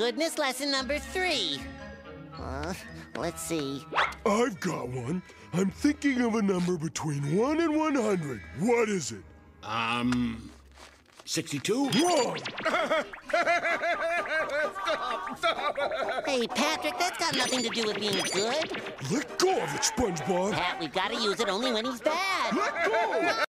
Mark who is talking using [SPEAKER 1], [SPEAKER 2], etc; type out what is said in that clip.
[SPEAKER 1] goodness lesson number three. Uh, let's see.
[SPEAKER 2] I've got one. I'm thinking of a number between 1 and 100. What is it?
[SPEAKER 3] Um, 62?
[SPEAKER 2] Wrong!
[SPEAKER 1] Hey, Patrick, that's got nothing to do with being good.
[SPEAKER 2] Let go of it, SpongeBob!
[SPEAKER 1] Pat, we've got to use it only when he's bad.
[SPEAKER 2] Let go!